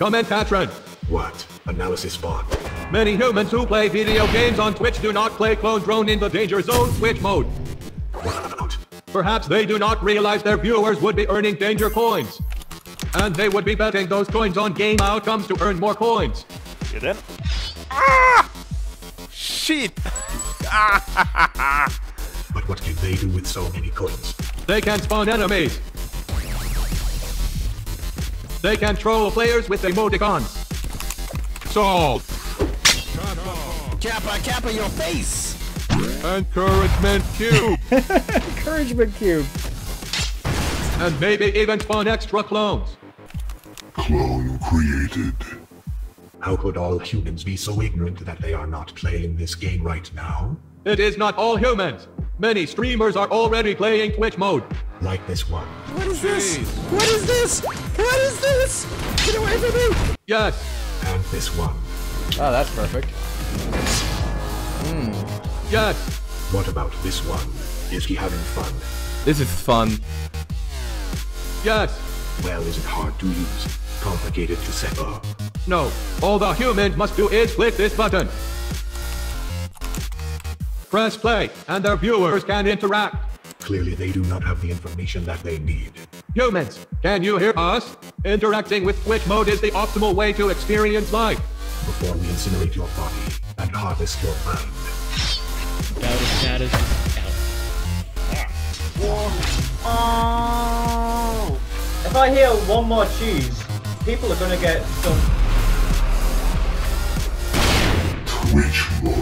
Commentatron. What? Analysis bot. Many humans who play video games on Twitch do not play Clone Drone in the Danger Zone Twitch mode. What about? Perhaps they do not realize their viewers would be earning Danger coins. And they would be betting those coins on game outcomes to earn more coins. You in. Ah! Shit! But what can they do with so many coins? They can spawn enemies. They control players with emoticons. Salt. Kappa, Kappa, your face! Encouragement cube. Encouragement cube. and maybe even spawn extra clones. Clone created. How could all humans be so ignorant that they are not playing this game right now? It is not all humans. Many streamers are already playing Twitch mode. Like this one. What is this? What is this? What is this? Get away from me! Yes, And this one. Oh, that's perfect. Hmm. yes, What about this one? Is he having fun? This is fun. yes. Well, is it hard to use? Complicated to set up? No, all the humans must do is click this button. Press play, and their viewers can interact. Clearly, they do not have the information that they need. Humans, can you hear us? Interacting with Twitch mode is the optimal way to experience life. Before we incinerate your body and harvest your mind. Doubt is status. Out. If I hear one more cheese, people are gonna get some Twitch mode.